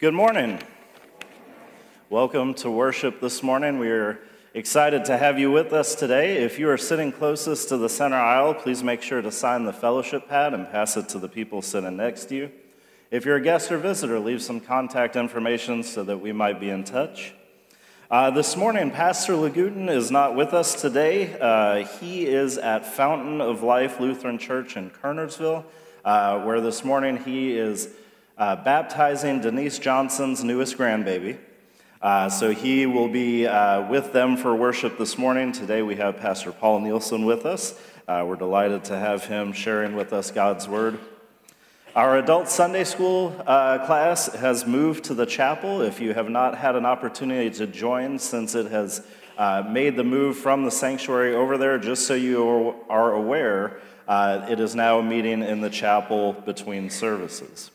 Good morning. Welcome to worship this morning. We are excited to have you with us today. If you are sitting closest to the center aisle, please make sure to sign the fellowship pad and pass it to the people sitting next to you. If you're a guest or visitor, leave some contact information so that we might be in touch. Uh, this morning, Pastor Lagoutine is not with us today. Uh, he is at Fountain of Life Lutheran Church in Kernersville, uh, where this morning he is uh, baptizing Denise Johnson's newest grandbaby. Uh, so he will be uh, with them for worship this morning. Today we have Pastor Paul Nielsen with us. Uh, we're delighted to have him sharing with us God's Word. Our adult Sunday school uh, class has moved to the chapel. If you have not had an opportunity to join since it has uh, made the move from the sanctuary over there, just so you are aware, it is now a meeting in the chapel between services.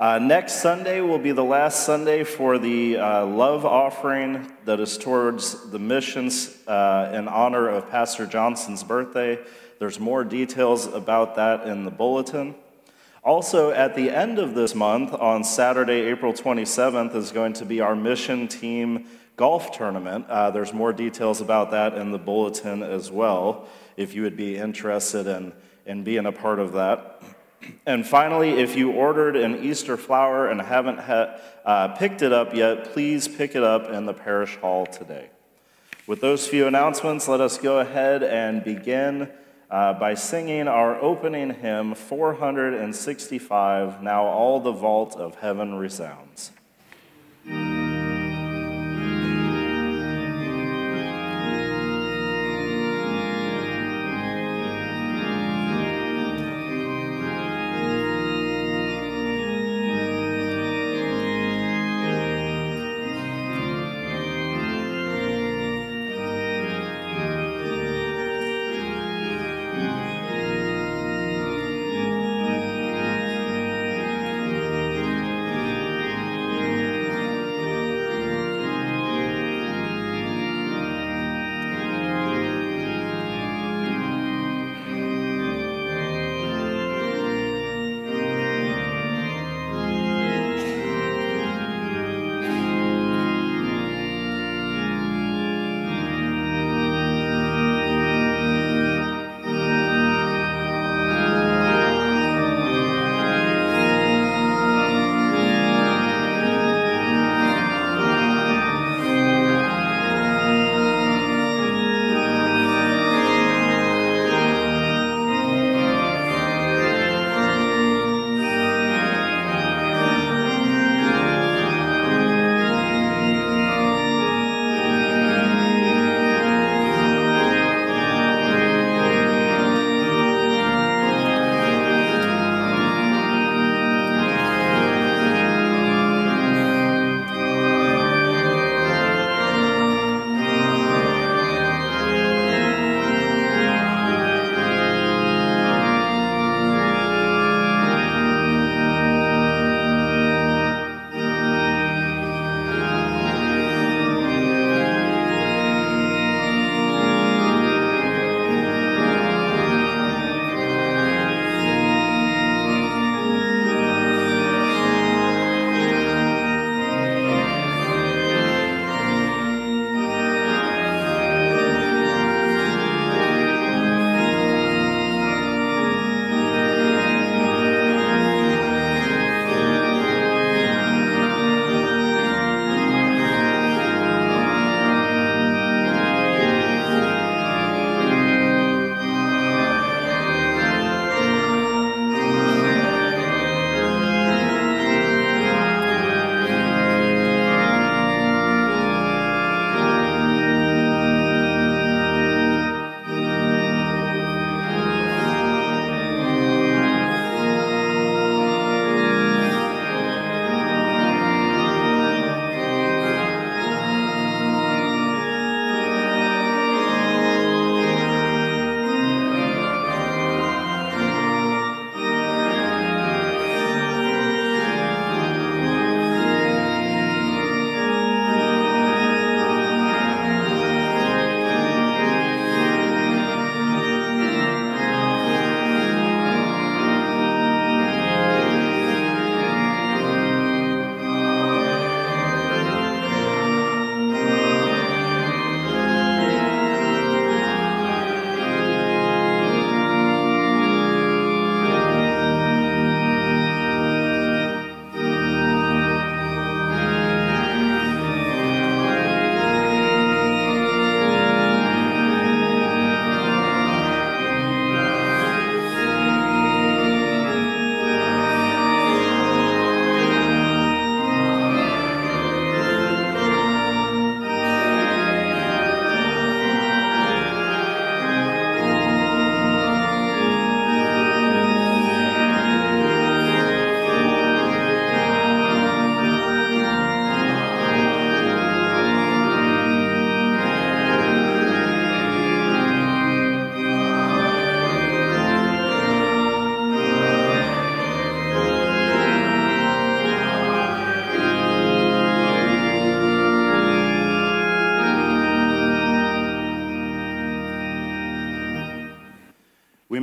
Uh, next Sunday will be the last Sunday for the uh, love offering that is towards the missions uh, in honor of Pastor Johnson's birthday. There's more details about that in the bulletin. Also, at the end of this month, on Saturday, April 27th, is going to be our mission team golf tournament. Uh, there's more details about that in the bulletin as well, if you would be interested in, in being a part of that. And finally, if you ordered an Easter flower and haven't ha- uh, picked it up yet, please pick it up in the parish hall today. With those few announcements, let us go ahead and begin uh, by singing our opening hymn 465 Now All the Vault of Heaven Resounds.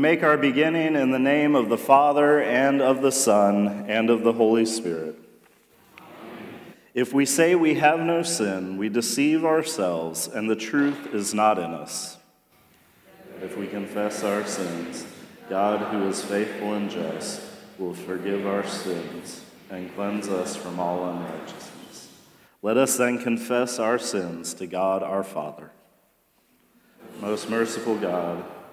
Make our beginning in the name of the Father, and of the Son, and of the Holy Spirit. If we say we have no sin, we deceive ourselves, and the truth is not in us. If we confess our sins, God, who is faithful and just, will forgive our sins and cleanse us from all unrighteousness. Let us then confess our sins to God our Father. Most merciful God,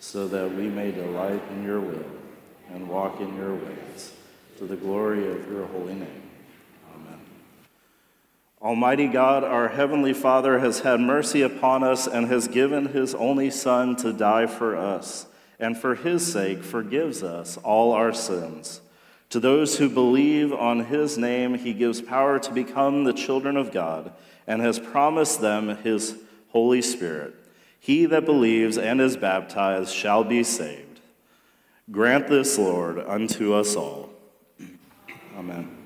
so that we may delight in your will and walk in your ways, to the glory of your holy name. Amen. Almighty God, our Heavenly Father, has had mercy upon us and has given His only Son to die for us, and for His sake forgives us all our sins. To those who believe on His name, He gives power to become the children of God and has promised them His Holy Spirit. He that believes and is baptized shall be saved. Grant this, Lord, unto us all. Amen.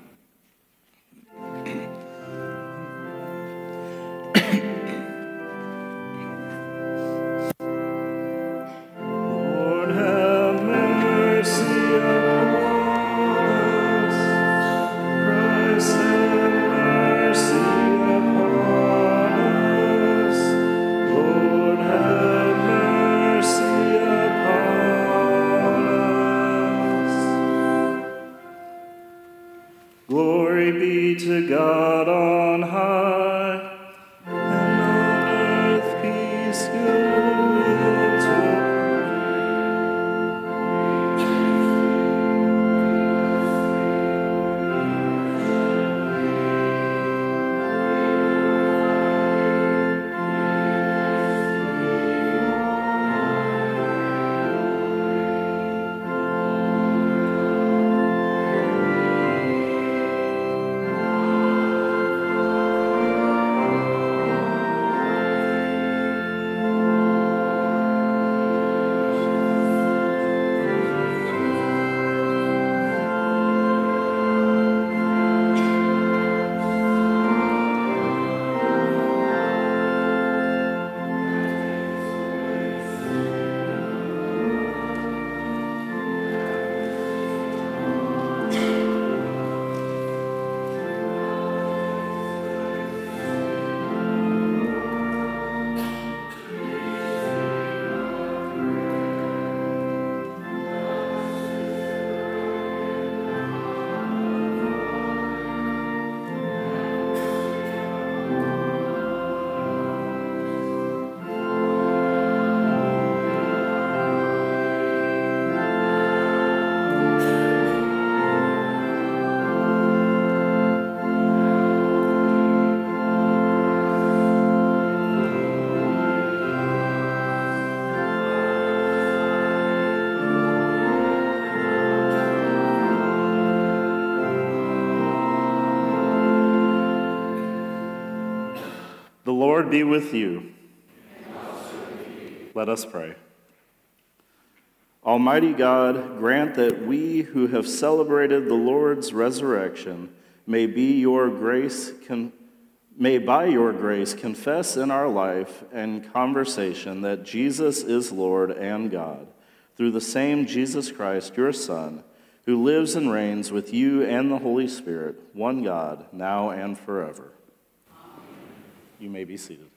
Be with you. Let us pray. Almighty God, grant that we who have celebrated the Lord's resurrection may be your grace con- may by your grace confess in our life and conversation that Jesus is Lord and God through the same Jesus Christ, your Son, who lives and reigns with you and the Holy Spirit, one God, now and forever. You may be seated.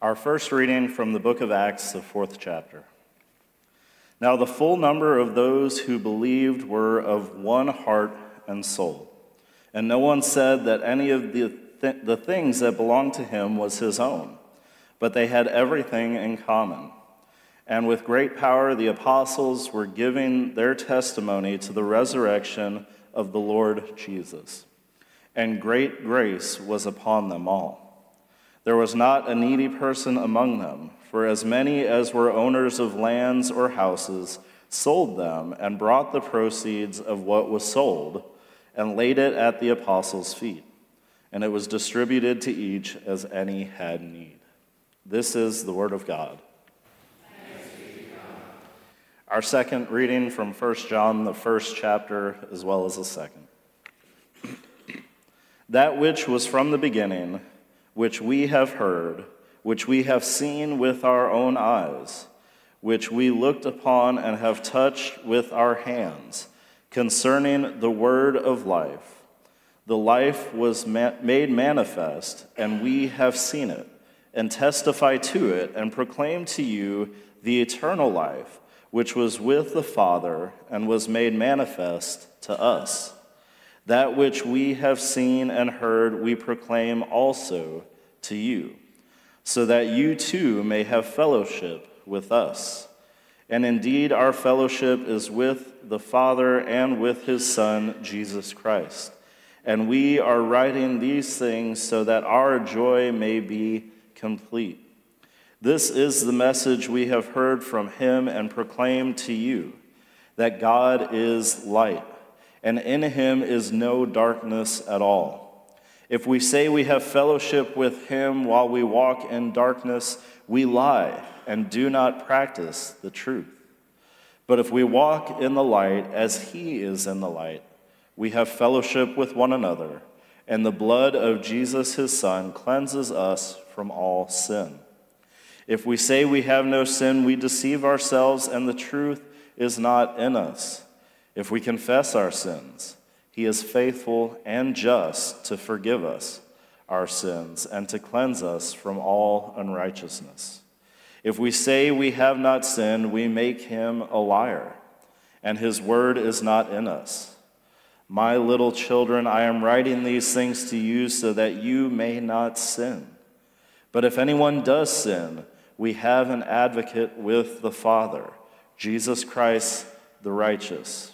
Our first reading from the book of Acts, the fourth chapter. Now, the full number of those who believed were of one heart and soul. And no one said that any of the, th- the things that belonged to him was his own, but they had everything in common. And with great power, the apostles were giving their testimony to the resurrection of the Lord Jesus. and great grace was upon them all. There was not a needy person among them, for as many as were owners of lands or houses sold them and brought the proceeds of what was sold and laid it at the apostles' feet, and it was distributed to each as any had need. This is the word of God. Our second reading from 1 John, the first chapter, as well as the second. That which was from the beginning, which we have heard, which we have seen with our own eyes, which we looked upon and have touched with our hands, concerning the word of life. The life was made manifest, and we have seen it, and testify to it, and proclaim to you the eternal life, which was with the Father and was made manifest to us. That which we have seen and heard, we proclaim also to you, so that you too may have fellowship with us. And indeed, our fellowship is with the Father and with his Son, Jesus Christ. And we are writing these things so that our joy may be complete. This is the message we have heard from him and proclaimed to you that God is light and in him is no darkness at all. If we say we have fellowship with him while we walk in darkness, we lie and do not practice the truth. But if we walk in the light as he is in the light, we have fellowship with one another, and the blood of Jesus his Son cleanses us from all sin. If we say we have no sin, we deceive ourselves, and the truth is not in us. If we confess our sins, he is faithful and just to forgive us our sins and to cleanse us from all unrighteousness. If we say we have not sinned, we make him a liar, and his word is not in us. My little children, I am writing these things to you so that you may not sin. But if anyone does sin, we have an advocate with the Father, Jesus Christ the righteous.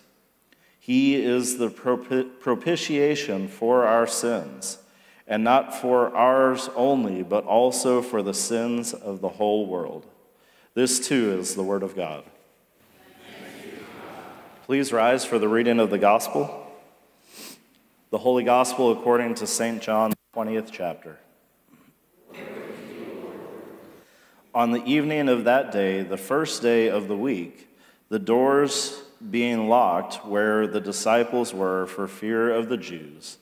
He is the propitiation for our sins, and not for ours only, but also for the sins of the whole world. This too is the Word of God. Please rise for the reading of the Gospel. The Holy Gospel according to St. John, 20th chapter. On the evening of that day, the first day of the week, the doors being locked where the disciples were for fear of the Jews,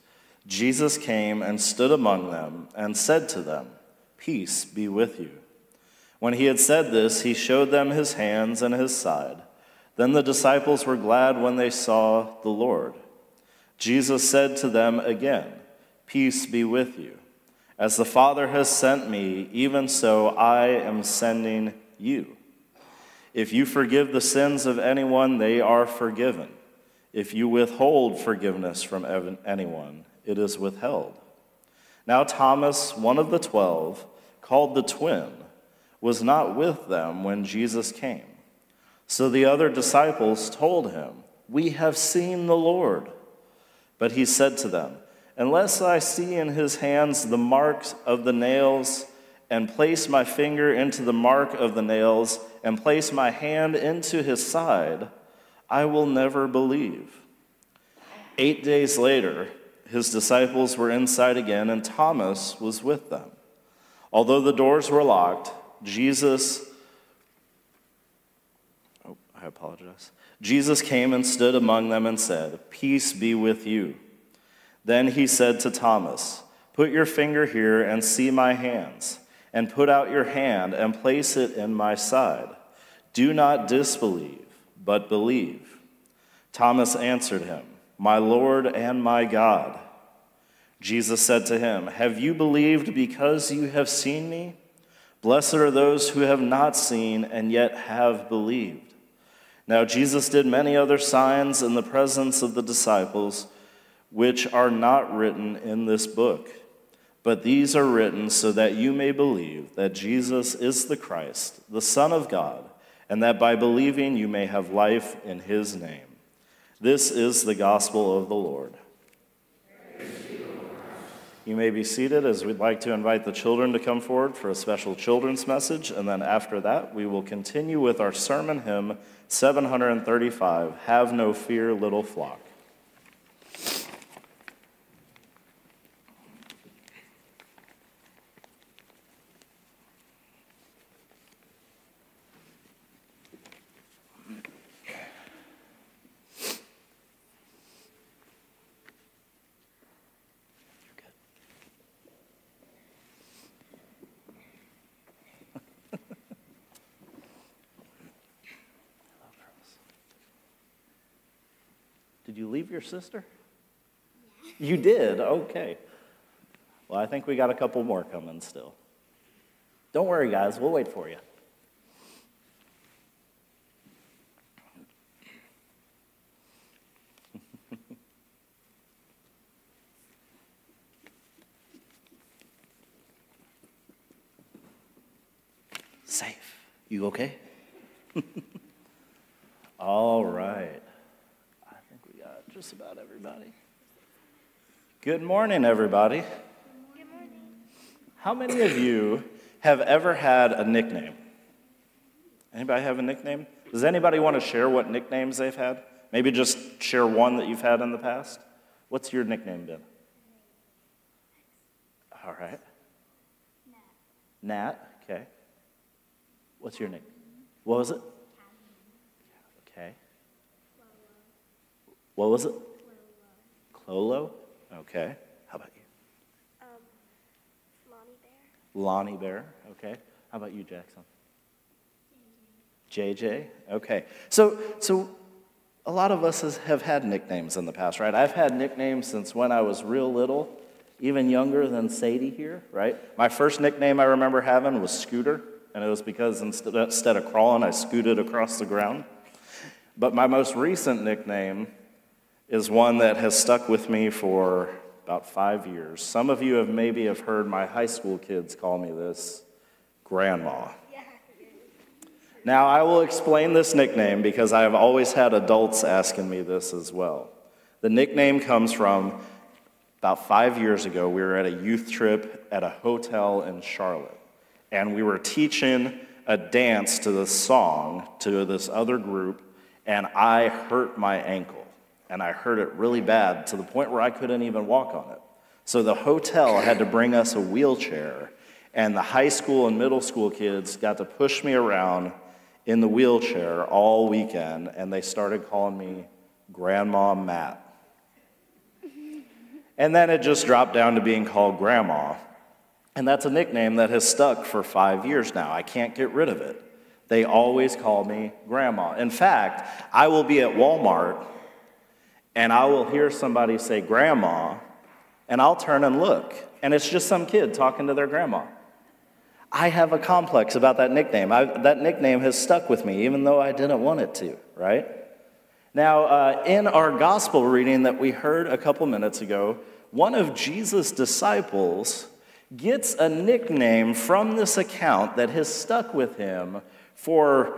Jesus came and stood among them and said to them, Peace be with you. When he had said this, he showed them his hands and his side. Then the disciples were glad when they saw the Lord. Jesus said to them again, Peace be with you. As the Father has sent me, even so I am sending you. If you forgive the sins of anyone, they are forgiven. If you withhold forgiveness from anyone, it is withheld. Now, Thomas, one of the twelve, called the twin, was not with them when Jesus came. So the other disciples told him, We have seen the Lord. But he said to them, Unless I see in his hands the marks of the nails, and place my finger into the mark of the nails, and place my hand into his side, I will never believe. Eight days later, his disciples were inside again, and Thomas was with them. Although the doors were locked, Jesus, oh, I apologize. Jesus came and stood among them and said, Peace be with you. Then he said to Thomas, Put your finger here and see my hands and put out your hand and place it in my side. Do not disbelieve, but believe. Thomas answered him, My Lord and my God. Jesus said to him, Have you believed because you have seen me? Blessed are those who have not seen and yet have believed. Now, Jesus did many other signs in the presence of the disciples, which are not written in this book. But these are written so that you may believe that Jesus is the Christ, the Son of God, and that by believing you may have life in his name. This is the gospel of the Lord. You may be seated as we'd like to invite the children to come forward for a special children's message. And then after that, we will continue with our sermon hymn 735 Have No Fear, Little Flock. Did you leave your sister? You did? Okay. Well, I think we got a couple more coming still. Don't worry, guys, we'll wait for you. Safe. You okay? All right just about everybody. Good morning, everybody. Good morning. How many of you have ever had a nickname? Anybody have a nickname? Does anybody want to share what nicknames they've had? Maybe just share one that you've had in the past. What's your nickname been? All right. Nat. Nat, okay. What's your nickname? What was it? Okay. What was it? Clolo. Okay. How about you? Um, Lonnie Bear. Lonnie Bear. Okay. How about you, Jackson? JJ. Okay. So, so a lot of us has, have had nicknames in the past, right? I've had nicknames since when I was real little, even younger than Sadie here, right? My first nickname I remember having was Scooter, and it was because instead, instead of crawling, I scooted across the ground. But my most recent nickname is one that has stuck with me for about five years. Some of you have maybe have heard my high school kids call me this grandma. Now, I will explain this nickname because I have always had adults asking me this as well. The nickname comes from about five years ago. We were at a youth trip at a hotel in Charlotte, and we were teaching a dance to this song to this other group, and I hurt my ankle and I hurt it really bad to the point where I couldn't even walk on it. So the hotel had to bring us a wheelchair, and the high school and middle school kids got to push me around in the wheelchair all weekend, and they started calling me Grandma Matt. And then it just dropped down to being called Grandma. And that's a nickname that has stuck for five years now. I can't get rid of it. They always call me Grandma. In fact, I will be at Walmart and I will hear somebody say, Grandma, and I'll turn and look, and it's just some kid talking to their grandma. I have a complex about that nickname. I, that nickname has stuck with me, even though I didn't want it to, right? Now, uh, in our gospel reading that we heard a couple minutes ago, one of Jesus' disciples gets a nickname from this account that has stuck with him for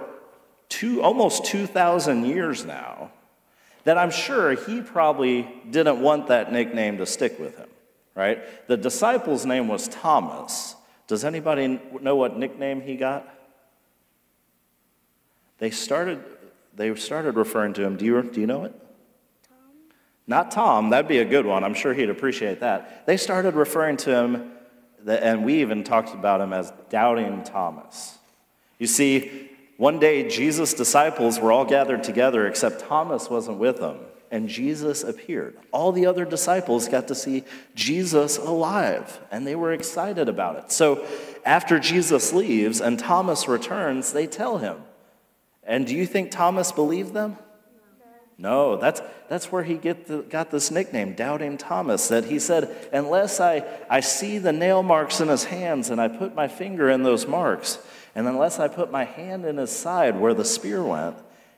two, almost 2,000 years now that I'm sure he probably didn't want that nickname to stick with him, right? The disciple's name was Thomas. Does anybody know what nickname he got? They started, they started referring to him. Do you, do you know it? Tom. Not Tom. That'd be a good one. I'm sure he'd appreciate that. They started referring to him, and we even talked about him as Doubting Thomas. You see, one day, Jesus' disciples were all gathered together, except Thomas wasn't with them, and Jesus appeared. All the other disciples got to see Jesus alive, and they were excited about it. So, after Jesus leaves and Thomas returns, they tell him. And do you think Thomas believed them? No, that's, that's where he get the, got this nickname, Doubting Thomas, that he said, Unless I, I see the nail marks in his hands and I put my finger in those marks, and unless I put my hand in his side where the spear went,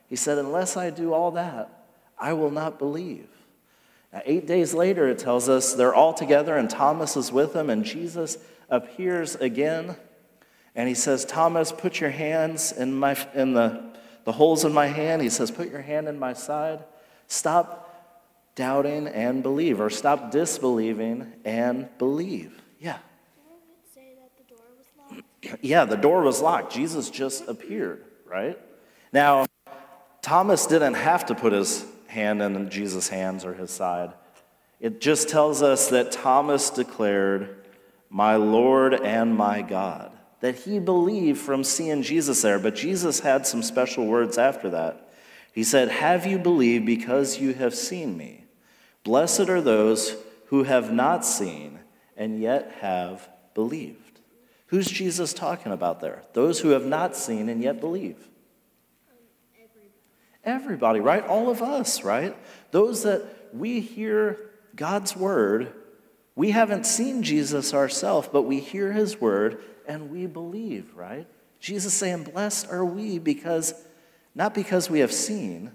he said, Unless I do all that, I will not believe. Now, eight days later, it tells us they're all together and Thomas is with them, and Jesus appears again. And he says, Thomas, put your hands in, my, in the, the holes in my hand. He says, Put your hand in my side. Stop doubting and believe, or stop disbelieving and believe. Yeah. Didn't it say that the door was locked? Yeah, the door was locked. Jesus just appeared, right? Now, Thomas didn't have to put his hand in Jesus' hands or his side. It just tells us that Thomas declared, My Lord and my God. That he believed from seeing Jesus there, but Jesus had some special words after that. He said, Have you believed because you have seen me? Blessed are those who have not seen and yet have believed. Who's Jesus talking about there? Those who have not seen and yet believe. Everybody, right? All of us, right? Those that we hear God's word, we haven't seen Jesus ourselves, but we hear his word and we believe, right? Jesus saying, Blessed are we because, not because we have seen,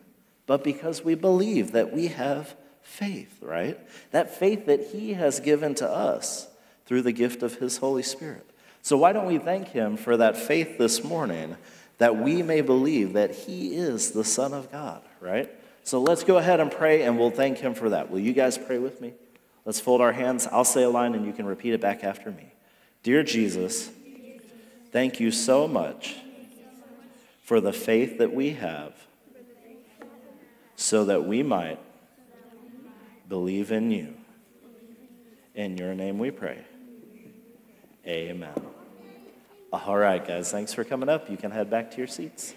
but because we believe that we have faith, right? That faith that he has given to us through the gift of his Holy Spirit. So, why don't we thank him for that faith this morning that we may believe that he is the Son of God, right? So, let's go ahead and pray and we'll thank him for that. Will you guys pray with me? Let's fold our hands. I'll say a line and you can repeat it back after me. Dear Jesus, thank you so much for the faith that we have so that we might believe in you. In your name we pray. Amen. All right, guys, thanks for coming up. You can head back to your seats.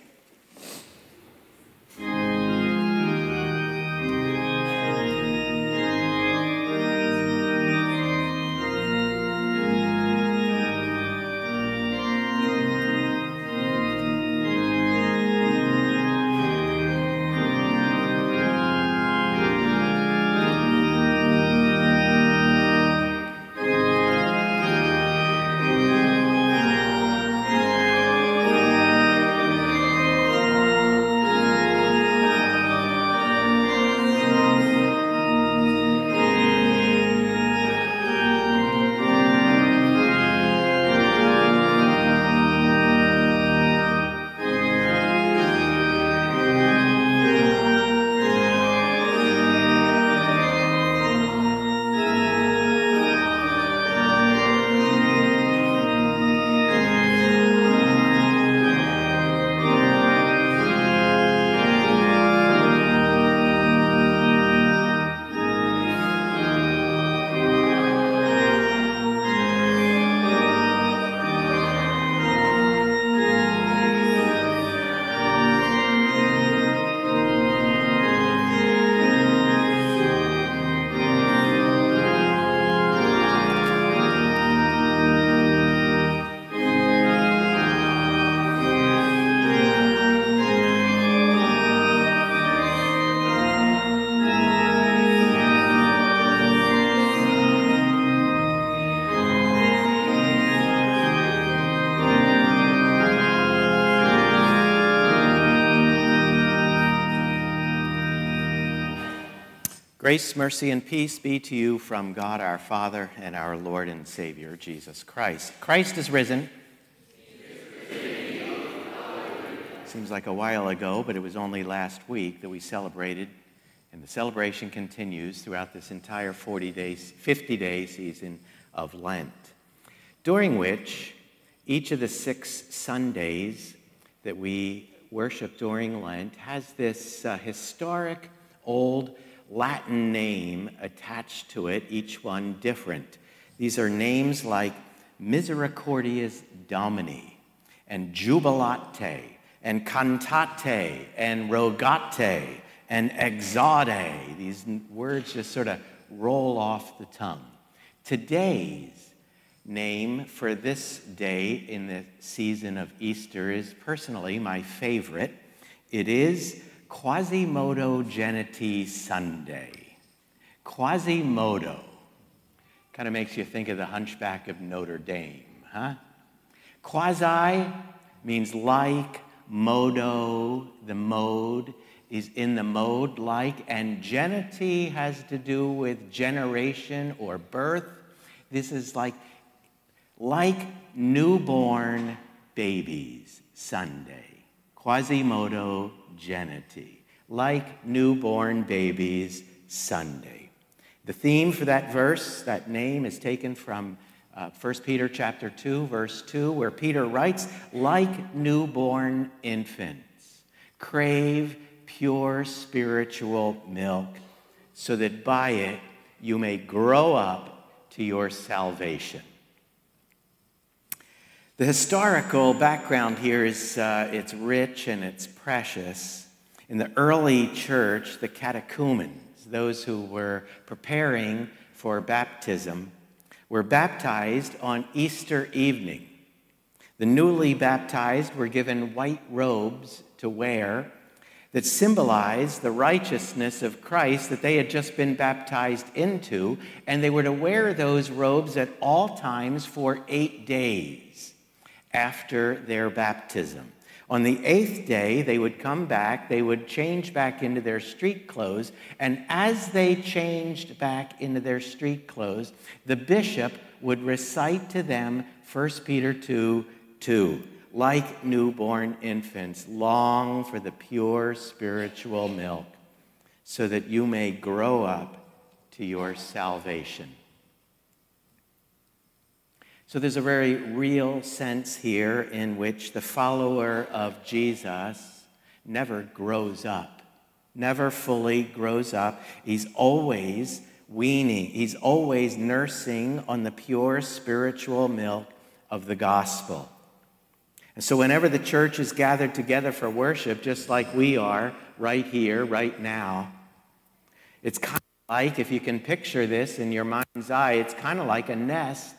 Grace, mercy, and peace be to you from God our Father and our Lord and Savior, Jesus Christ. Christ is risen. Seems like a while ago, but it was only last week that we celebrated, and the celebration continues throughout this entire 40 days, 50 day season of Lent, during which each of the six Sundays that we worship during Lent has this uh, historic old Latin name attached to it, each one different. These are names like Misericordias Domini and Jubilate and Cantate and Rogate and Exaudi. These words just sort of roll off the tongue. Today's name for this day in the season of Easter is personally my favorite. It is Quasimodo Geniti Sunday. Quasimodo. Kind of makes you think of the hunchback of Notre Dame, huh? Quasi means like, modo, the mode is in the mode like, and geniti has to do with generation or birth. This is like, like newborn babies Sunday. Quasimodo geniti, like newborn babies Sunday. The theme for that verse, that name, is taken from uh, 1 Peter chapter 2, verse 2, where Peter writes, like newborn infants, crave pure spiritual milk, so that by it you may grow up to your salvation. The historical background here is uh, it's rich and it's precious. In the early church, the catechumens, those who were preparing for baptism, were baptized on Easter evening. The newly baptized were given white robes to wear that symbolized the righteousness of Christ that they had just been baptized into, and they were to wear those robes at all times for eight days after their baptism. On the eighth day, they would come back, they would change back into their street clothes, and as they changed back into their street clothes, the bishop would recite to them 1 Peter 2 2. Like newborn infants, long for the pure spiritual milk, so that you may grow up to your salvation. So there's a very real sense here in which the follower of Jesus never grows up, never fully grows up. He's always weaning, he's always nursing on the pure spiritual milk of the gospel. And so, whenever the church is gathered together for worship, just like we are right here, right now, it's kind of like, if you can picture this in your mind's eye, it's kind of like a nest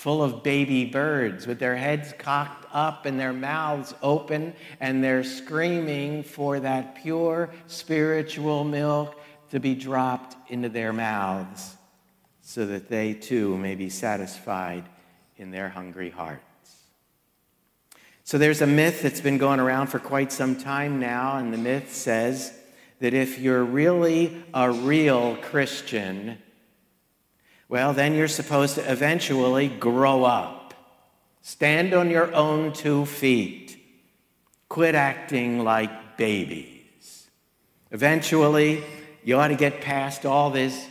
full of baby birds with their heads cocked up and their mouths open, and they're screaming for that pure spiritual milk to be dropped into their mouths so that they too may be satisfied in their hungry hearts. So there's a myth that's been going around for quite some time now, and the myth says that if you're really a real Christian, well, then you're supposed to eventually grow up. Stand on your own two feet. Quit acting like babies. Eventually, you ought to get past all this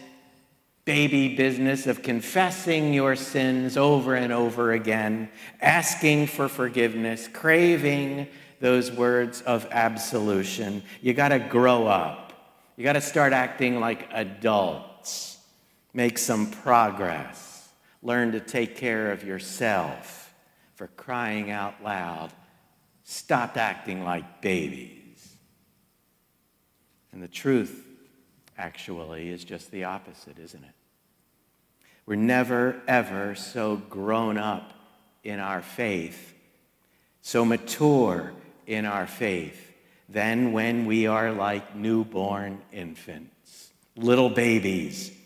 baby business of confessing your sins over and over again, asking for forgiveness, craving those words of absolution. You got to grow up. You got to start acting like adults. Make some progress. Learn to take care of yourself for crying out loud. Stop acting like babies. And the truth, actually, is just the opposite, isn't it? We're never, ever so grown up in our faith, so mature in our faith, than when we are like newborn infants, little babies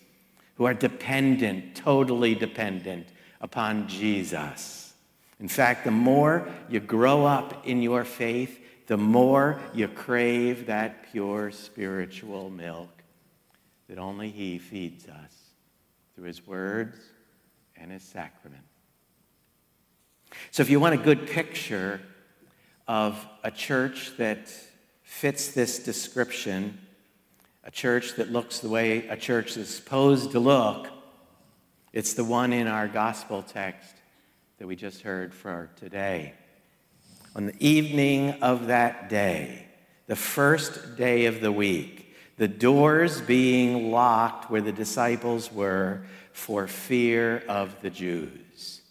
who are dependent, totally dependent upon Jesus. In fact, the more you grow up in your faith, the more you crave that pure spiritual milk that only He feeds us through His words and His sacrament. So, if you want a good picture of a church that fits this description, a church that looks the way a church is supposed to look, it's the one in our gospel text that we just heard for today. On the evening of that day, the first day of the week, the doors being locked where the disciples were for fear of the Jews.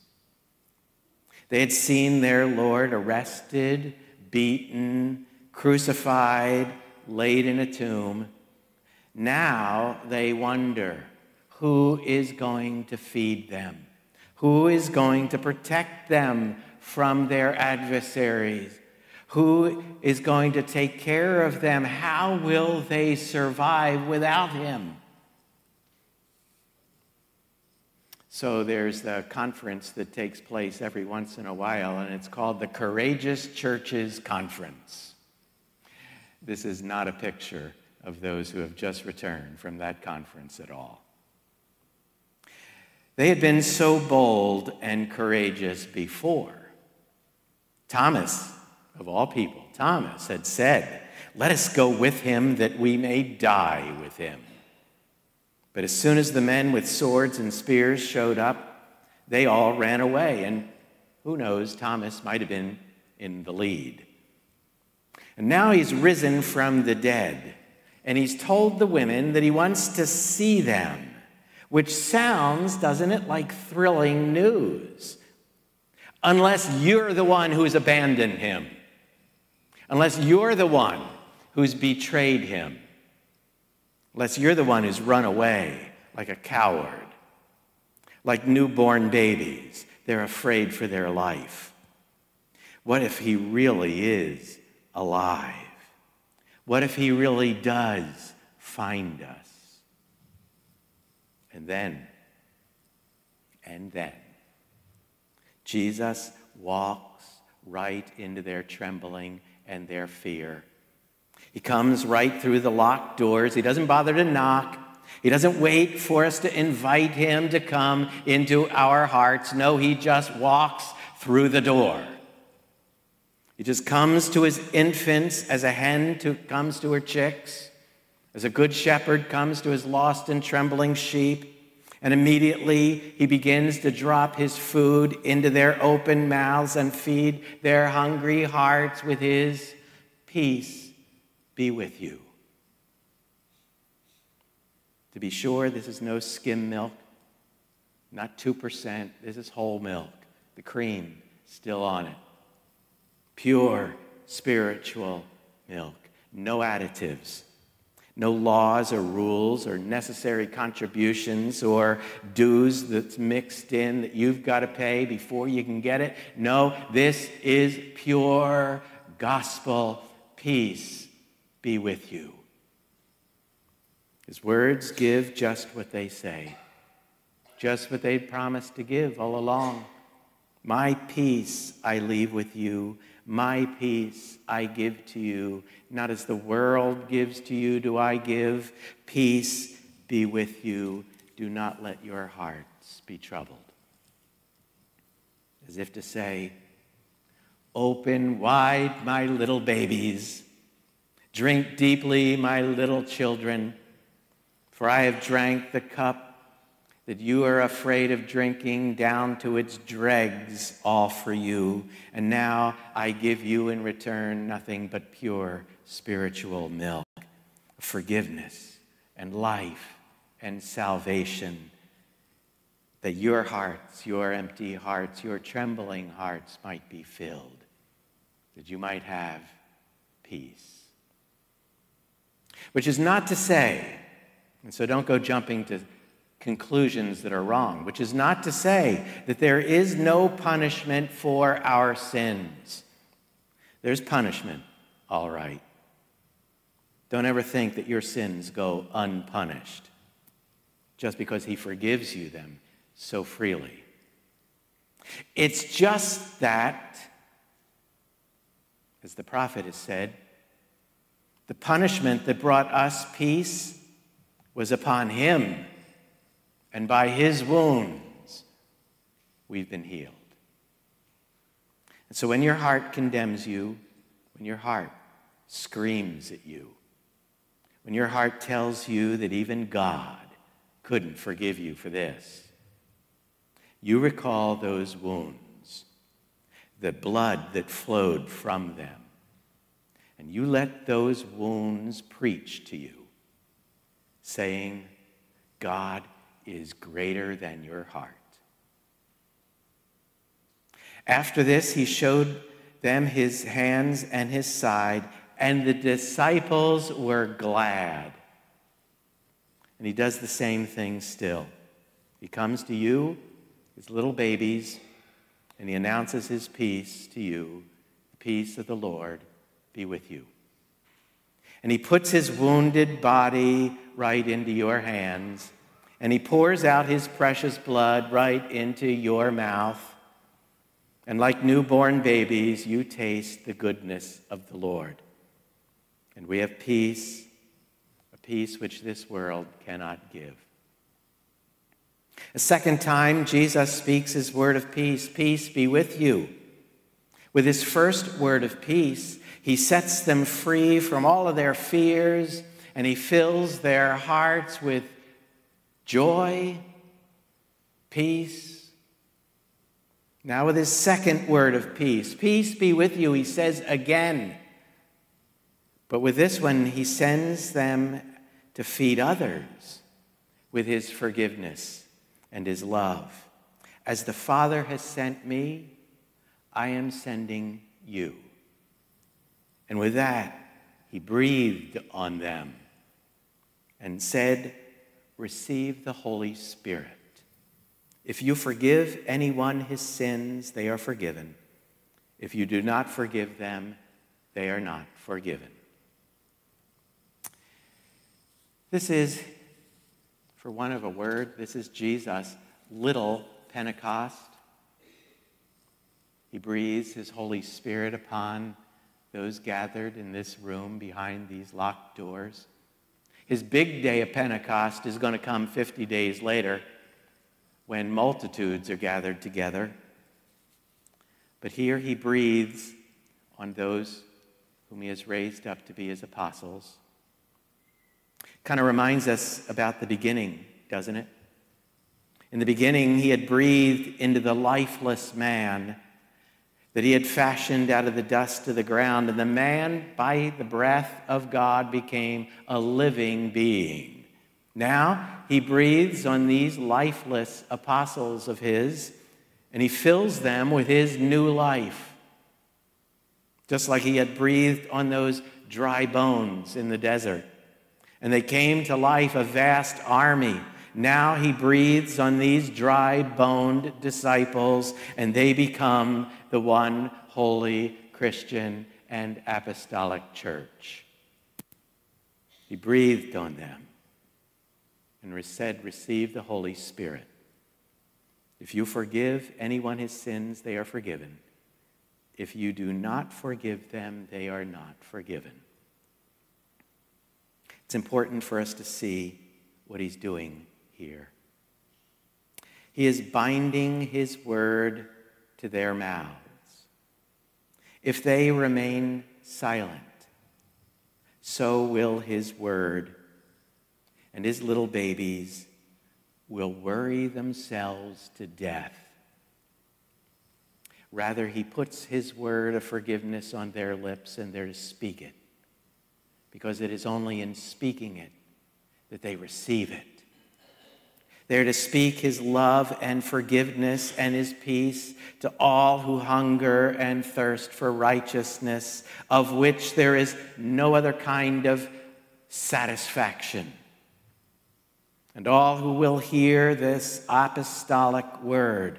They had seen their Lord arrested, beaten, crucified, laid in a tomb. Now they wonder who is going to feed them? Who is going to protect them from their adversaries? Who is going to take care of them? How will they survive without him? So there's the conference that takes place every once in a while, and it's called the Courageous Churches Conference. This is not a picture of those who have just returned from that conference at all. They had been so bold and courageous before. Thomas, of all people, Thomas had said, Let us go with him that we may die with him. But as soon as the men with swords and spears showed up, they all ran away. And who knows, Thomas might have been in the lead. And now he's risen from the dead. And he's told the women that he wants to see them, which sounds, doesn't it, like thrilling news? Unless you're the one who's abandoned him, unless you're the one who's betrayed him, unless you're the one who's run away like a coward, like newborn babies. They're afraid for their life. What if he really is alive? What if he really does find us? And then, and then, Jesus walks right into their trembling and their fear. He comes right through the locked doors. He doesn't bother to knock. He doesn't wait for us to invite him to come into our hearts. No, he just walks through the door. He just comes to his infants as a hen to, comes to her chicks, as a good shepherd comes to his lost and trembling sheep. And immediately he begins to drop his food into their open mouths and feed their hungry hearts with his peace be with you. To be sure, this is no skim milk, not 2%. This is whole milk, the cream still on it. Pure spiritual milk, no additives. No laws or rules or necessary contributions or dues that's mixed in that you've got to pay before you can get it. No, this is pure gospel peace be with you. His words give just what they say, just what they promised to give all along. My peace I leave with you, my peace I give to you. Not as the world gives to you, do I give. Peace be with you. Do not let your hearts be troubled. As if to say, Open wide, my little babies. Drink deeply, my little children, for I have drank the cup that you are afraid of drinking down to its dregs, all for you. And now I give you in return nothing but pure spiritual milk, forgiveness and life and salvation. That your hearts, your empty hearts, your trembling hearts might be filled, that you might have peace. Which is not to say, and so don't go jumping to conclusions that are wrong, which is not to say that there is no punishment for our sins. There's punishment, all right. Don't ever think that your sins go unpunished just because He forgives you them so freely. It's just that, as the prophet has said, the punishment that brought us peace was upon him, and by his wounds we've been healed. And so when your heart condemns you, when your heart screams at you, when your heart tells you that even God couldn't forgive you for this, you recall those wounds, the blood that flowed from them and you let those wounds preach to you, saying, God is greater than your heart. After this, he showed them his hands and his side, and the disciples were glad. And he does the same thing still. He comes to you, his little babies, and he announces his peace to you, the peace of the Lord be with you. And he puts his wounded body right into your hands, and he pours out his precious blood right into your mouth. And like newborn babies, you taste the goodness of the Lord. And we have peace, a peace which this world cannot give. A second time, Jesus speaks his word of peace Peace be with you. With his first word of peace, he sets them free from all of their fears and he fills their hearts with joy, peace. Now, with his second word of peace, peace be with you, he says again. But with this one, he sends them to feed others with his forgiveness and his love. As the Father has sent me, I am sending you. And with that, he breathed on them and said, Receive the Holy Spirit. If you forgive anyone his sins, they are forgiven. If you do not forgive them, they are not forgiven. This is, for one of a word, this is Jesus' little Pentecost. He breathes his Holy Spirit upon those gathered in this room behind these locked doors. His big day of Pentecost is going to come 50 days later when multitudes are gathered together. But here he breathes on those whom he has raised up to be his apostles. Kind of reminds us about the beginning, doesn't it? In the beginning, he had breathed into the lifeless man that he had fashioned out of the dust of the ground, and the man, by the breath of God, became a living being. Now he breathes on these lifeless apostles of his, and he fills them with his new life. Just like he had breathed on those dry bones in the desert. And they came to life, a vast army now he breathes on these dry boned disciples, and they become the one holy Christian and apostolic church. He breathed on them and said, Receive the Holy Spirit. If you forgive anyone his sins, they are forgiven. If you do not forgive them, they are not forgiven. It's important for us to see what he's doing here. He is binding his word to their mouths. If they remain silent, so will his word, and his little babies will worry themselves to death. Rather, he puts his word of forgiveness on their lips and they're to speak it, because it is only in speaking it that they receive it. They're to speak his love and forgiveness and his peace to all who hunger and thirst for righteousness, of which there is no other kind of satisfaction. And all who will hear this apostolic word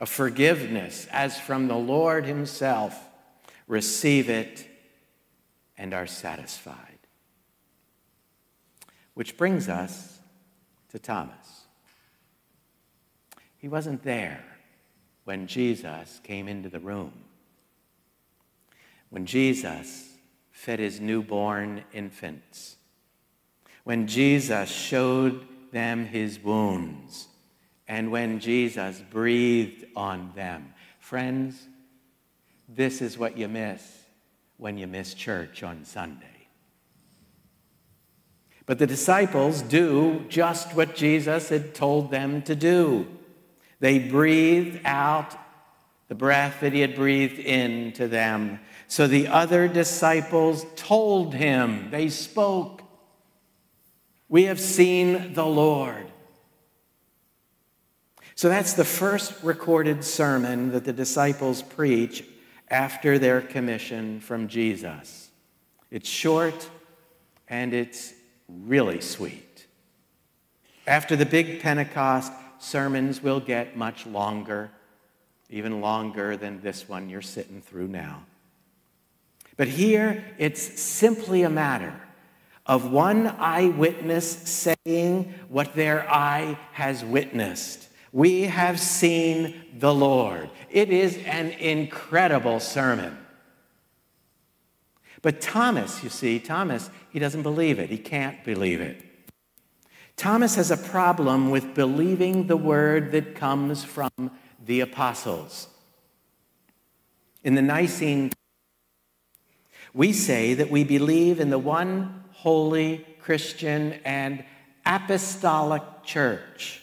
of forgiveness as from the Lord Himself receive it and are satisfied. Which brings us to Thomas. He wasn't there when Jesus came into the room. When Jesus fed his newborn infants. When Jesus showed them his wounds. And when Jesus breathed on them. Friends, this is what you miss when you miss church on Sunday. But the disciples do just what Jesus had told them to do. They breathed out the breath that he had breathed into them. So the other disciples told him, they spoke, We have seen the Lord. So that's the first recorded sermon that the disciples preach after their commission from Jesus. It's short and it's really sweet. After the big Pentecost, sermons will get much longer, even longer than this one you're sitting through now. But here, it's simply a matter of one eyewitness saying what their eye has witnessed. We have seen the Lord. It is an incredible sermon. But Thomas, you see, Thomas, he doesn't believe it. He can't believe it. Thomas has a problem with believing the word that comes from the apostles. In the Nicene, we say that we believe in the one holy Christian and apostolic church,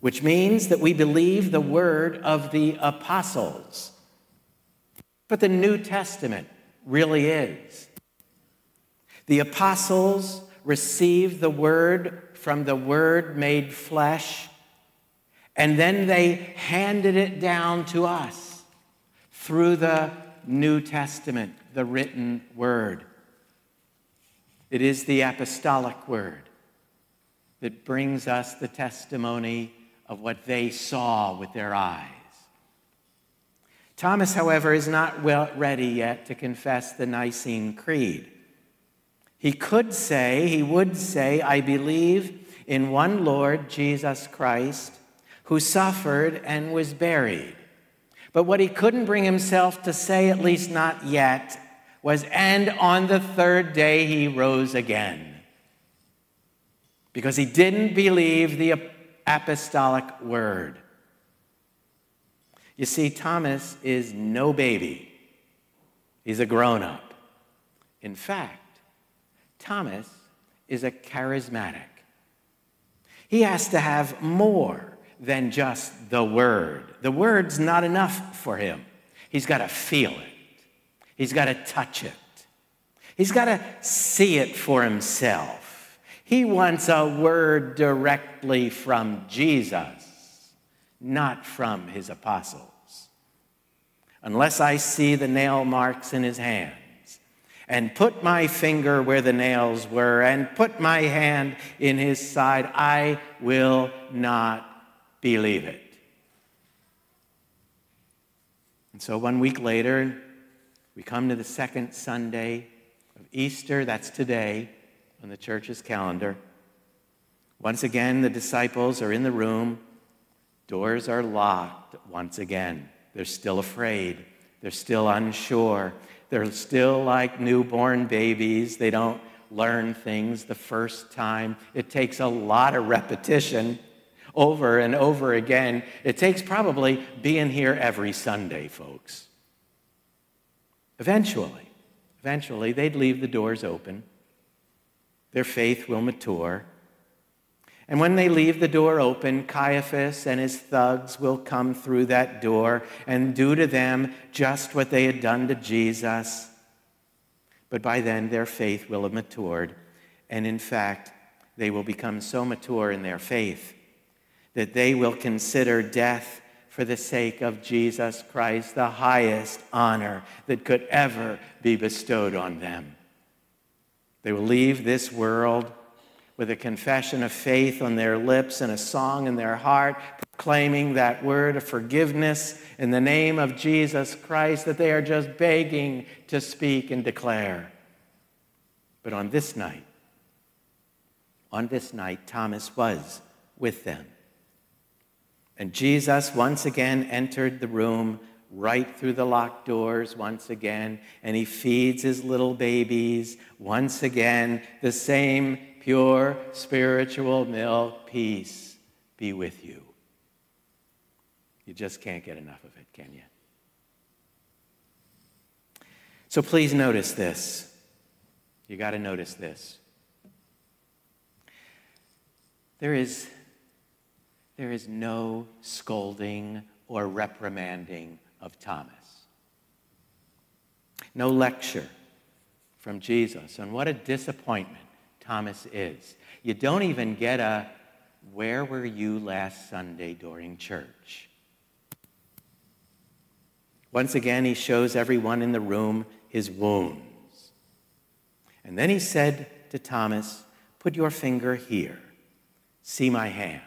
which means that we believe the word of the apostles. But the New Testament really is. The apostles received the word from the word made flesh, and then they handed it down to us through the New Testament, the written word. It is the apostolic word that brings us the testimony of what they saw with their eyes. Thomas, however, is not well ready yet to confess the Nicene Creed. He could say, he would say, I believe in one Lord, Jesus Christ, who suffered and was buried. But what he couldn't bring himself to say, at least not yet, was, and on the third day he rose again. Because he didn't believe the apostolic word. You see, Thomas is no baby, he's a grown up. In fact, Thomas is a charismatic. He has to have more than just the word. The word's not enough for him. He's got to feel it, he's got to touch it, he's got to see it for himself. He wants a word directly from Jesus not from his apostles. Unless I see the nail marks in his hands, and put my finger where the nails were, and put my hand in his side, I will not believe it. And so one week later, we come to the second Sunday of Easter, that's today on the church's calendar. Once again, the disciples are in the room. Doors are locked once again. They're still afraid. They're still unsure. They're still like newborn babies. They don't learn things the first time. It takes a lot of repetition over and over again. It takes probably being here every Sunday, folks. Eventually, eventually, they'd leave the doors open. Their faith will mature. And when they leave the door open, Caiaphas and his thugs will come through that door and do to them just what they had done to Jesus. But by then, their faith will have matured. And in fact, they will become so mature in their faith that they will consider death for the sake of Jesus Christ the highest honor that could ever be bestowed on them. They will leave this world with a confession of faith on their lips and a song in their heart, proclaiming that word of forgiveness in the name of Jesus Christ that they are just begging to speak and declare. But on this night, on this night, Thomas was with them. And Jesus once again entered the room right through the locked doors once again, and he feeds his little babies once again, the same pure spiritual milk, peace be with you. You just can't get enough of it, can you? So please notice this. You got to notice this. There is, there is no scolding or reprimanding of Thomas. No lecture from Jesus. And what a disappointment Thomas is. You don't even get a, where were you last Sunday during church? Once again, he shows everyone in the room his wounds. And then he said to Thomas, Put your finger here. See my hands.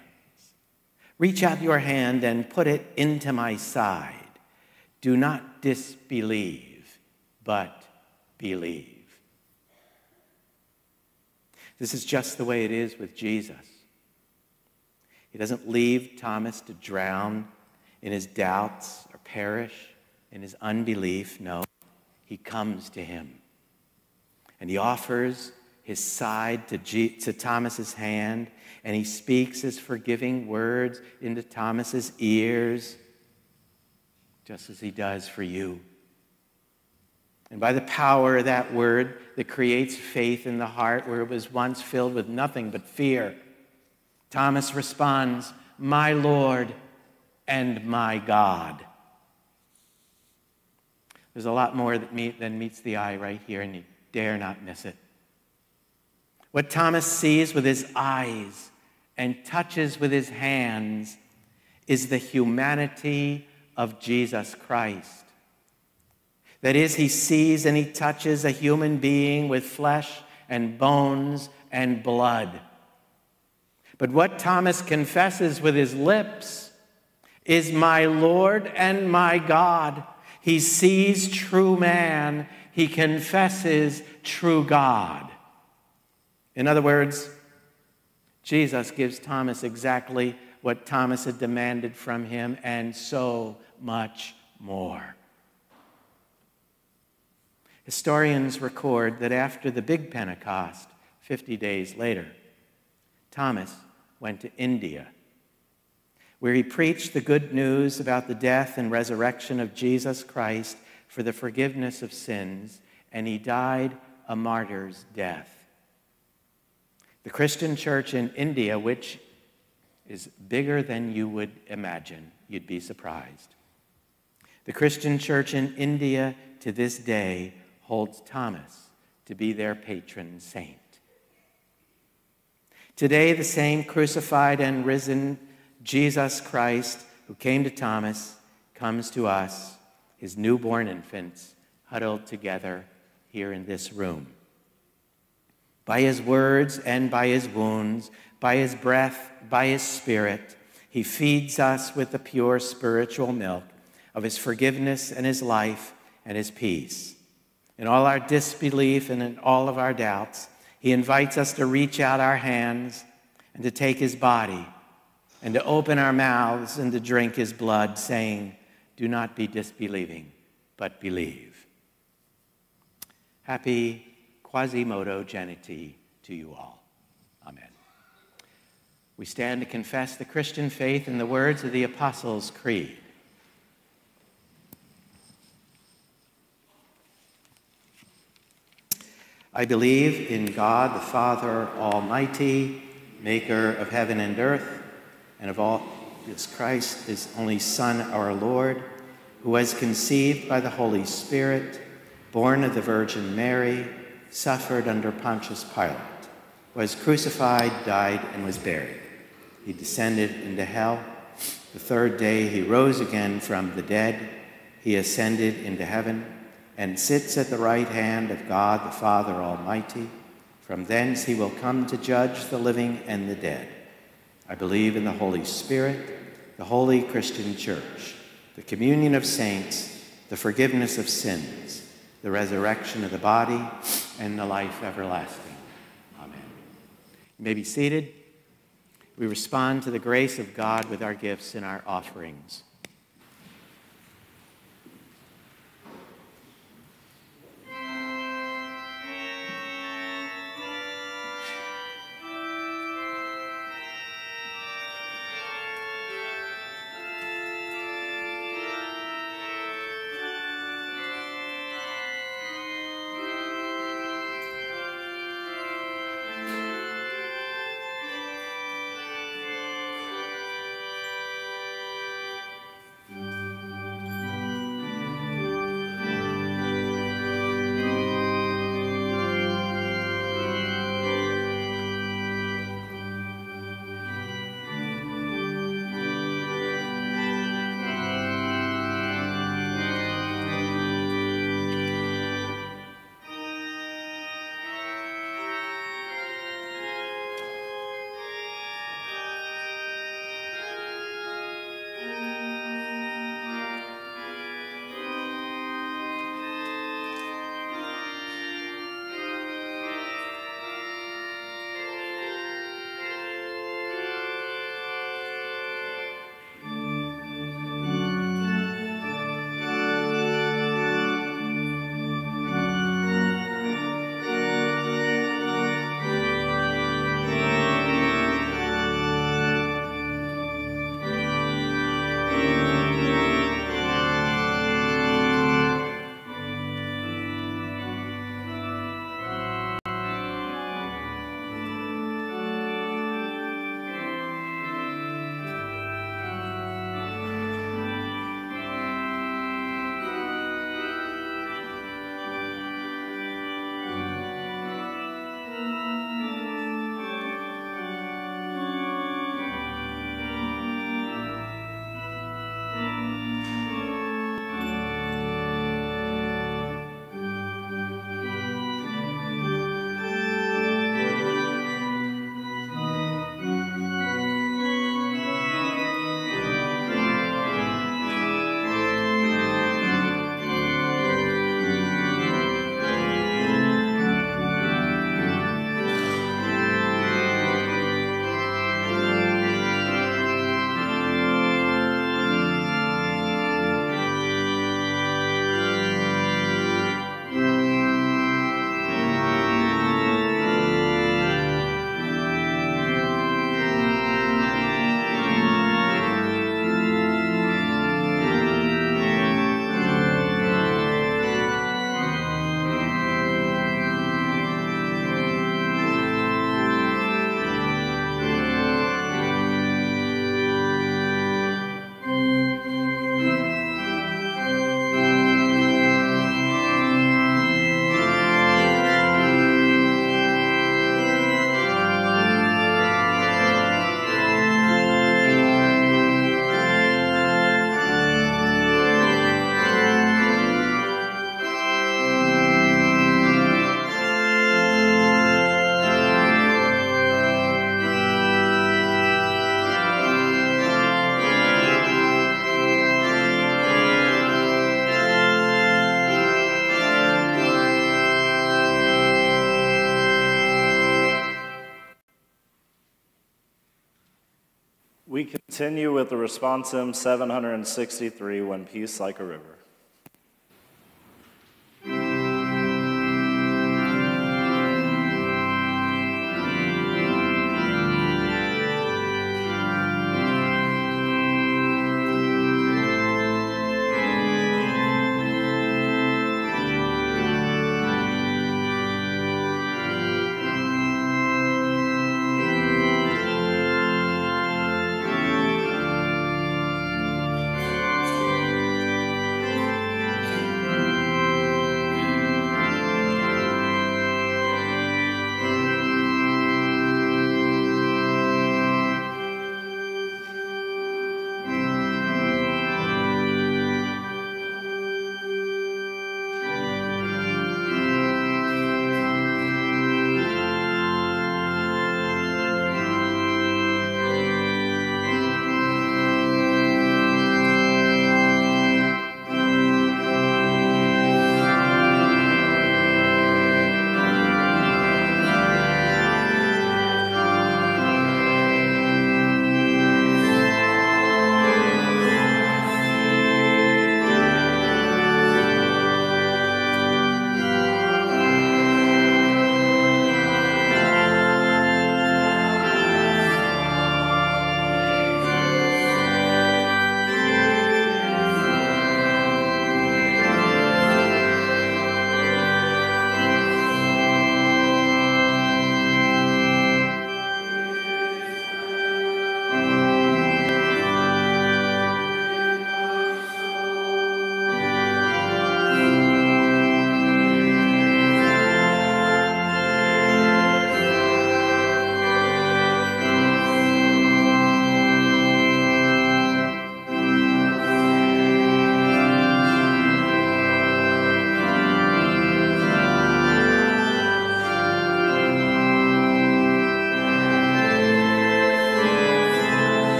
Reach out your hand and put it into my side. Do not disbelieve, but believe. This is just the way it is with Jesus. He doesn't leave Thomas to drown in his doubts or perish in his unbelief. No, he comes to him. And he offers his side to, G- to Thomas's hand, and he speaks his forgiving words into Thomas's ears, just as he does for you. And by the power of that word that creates faith in the heart where it was once filled with nothing but fear, Thomas responds, My Lord and my God. There's a lot more than meets the eye right here, and you dare not miss it. What Thomas sees with his eyes and touches with his hands is the humanity of Jesus Christ. That is, he sees and he touches a human being with flesh and bones and blood. But what Thomas confesses with his lips is my Lord and my God. He sees true man, he confesses true God. In other words, Jesus gives Thomas exactly what Thomas had demanded from him and so much more. Historians record that after the big Pentecost, 50 days later, Thomas went to India, where he preached the good news about the death and resurrection of Jesus Christ for the forgiveness of sins, and he died a martyr's death. The Christian church in India, which is bigger than you would imagine, you'd be surprised. The Christian church in India to this day holds Thomas to be their patron saint. Today, the same crucified and risen Jesus Christ who came to Thomas comes to us, his newborn infants, huddled together here in this room. By his words and by his wounds, by his breath, by his spirit, he feeds us with the pure spiritual milk of his forgiveness and his life and his peace in all our disbelief and in all of our doubts, he invites us to reach out our hands and to take his body and to open our mouths and to drink his blood, saying, Do not be disbelieving, but believe. Happy Quasimodo Geniti to you all. Amen. We stand to confess the Christian faith in the words of the Apostles' Creed. I believe in God the Father Almighty, maker of heaven and earth, and of all this Christ, his only Son, our Lord, who was conceived by the Holy Spirit, born of the Virgin Mary, suffered under Pontius Pilate, was crucified, died, and was buried. He descended into hell. The third day he rose again from the dead. He ascended into heaven and sits at the right hand of God the Father Almighty. From thence he will come to judge the living and the dead. I believe in the Holy Spirit, the holy Christian church, the communion of saints, the forgiveness of sins, the resurrection of the body, and the life everlasting. Amen. You may be seated. We respond to the grace of God with our gifts and our offerings. Continue with the responsum 763, When Peace Like a River.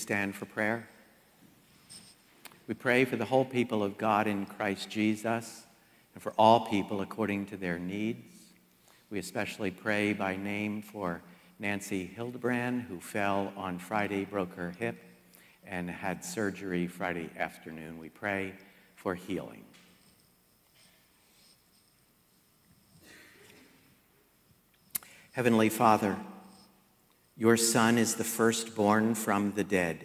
stand for prayer. We pray for the whole people of God in Christ Jesus and for all people according to their needs. We especially pray by name for Nancy Hildebrand, who fell on Friday, broke her hip, and had surgery Friday afternoon. We pray for healing. Heavenly Father, your Son is the firstborn from the dead.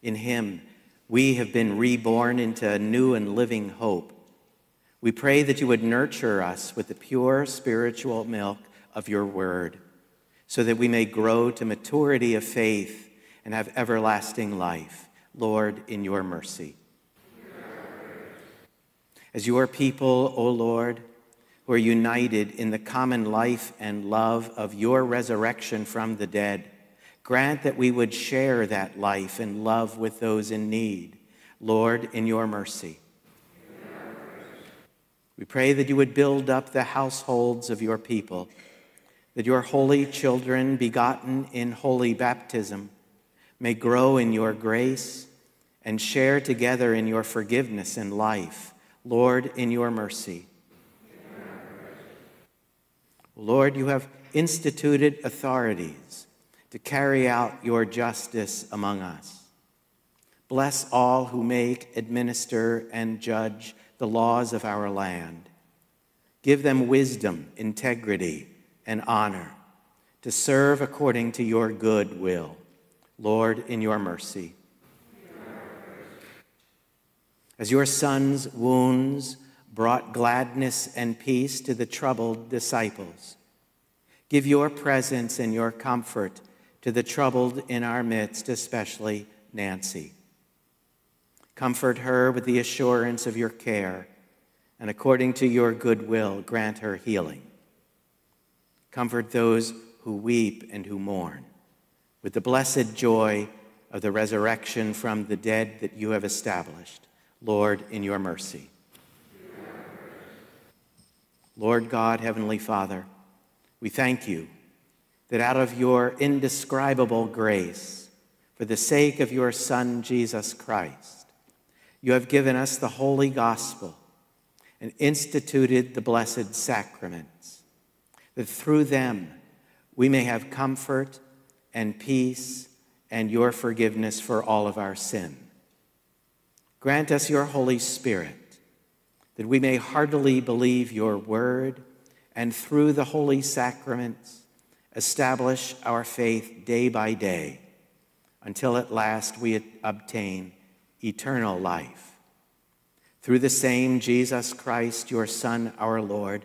In him, we have been reborn into a new and living hope. We pray that you would nurture us with the pure spiritual milk of your word, so that we may grow to maturity of faith and have everlasting life. Lord, in your mercy. As your people, O Lord, who are united in the common life and love of your resurrection from the dead, grant that we would share that life and love with those in need. Lord, in your mercy. We pray that you would build up the households of your people, that your holy children, begotten in holy baptism, may grow in your grace and share together in your forgiveness and life. Lord, in your mercy. Lord, you have instituted authorities to carry out your justice among us. Bless all who make, administer, and judge the laws of our land. Give them wisdom, integrity, and honor to serve according to your good will. Lord, in your mercy. As your son's wounds brought gladness and peace to the troubled disciples. Give your presence and your comfort to the troubled in our midst, especially Nancy. Comfort her with the assurance of your care, and according to your good will, grant her healing. Comfort those who weep and who mourn with the blessed joy of the resurrection from the dead that you have established, Lord, in your mercy. Lord God, Heavenly Father, we thank you that out of your indescribable grace, for the sake of your Son, Jesus Christ, you have given us the holy gospel and instituted the blessed sacraments, that through them we may have comfort and peace and your forgiveness for all of our sin. Grant us your Holy Spirit that we may heartily believe your word and through the holy sacraments establish our faith day by day until at last we obtain eternal life. Through the same Jesus Christ, your Son, our Lord,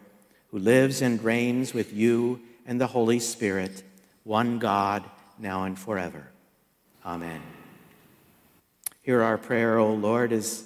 who lives and reigns with you and the Holy Spirit, one God, now and forever. Amen. Hear our prayer, O Lord, as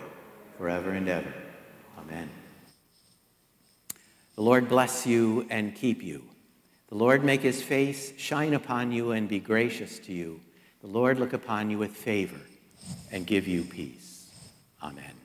forever and ever. Amen. The Lord bless you and keep you. The Lord make his face shine upon you and be gracious to you. The Lord look upon you with favor and give you peace. Amen.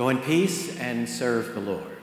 Go in peace and serve the Lord.